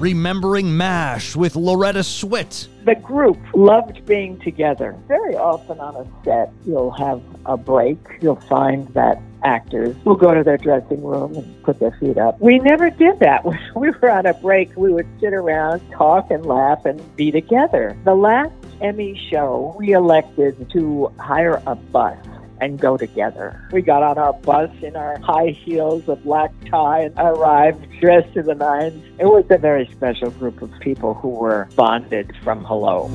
Remembering MASH with Loretta Swit. The group loved being together. Very often on a set, you'll have a break. You'll find that actors will go to their dressing room and put their feet up. We never did that. When we were on a break, we would sit around, talk and laugh and be together. The last Emmy show, we elected to hire a bus and go together. We got on our bus in our high heels, a black tie, and arrived dressed to the nines. It was a very special group of people who were bonded from Hello.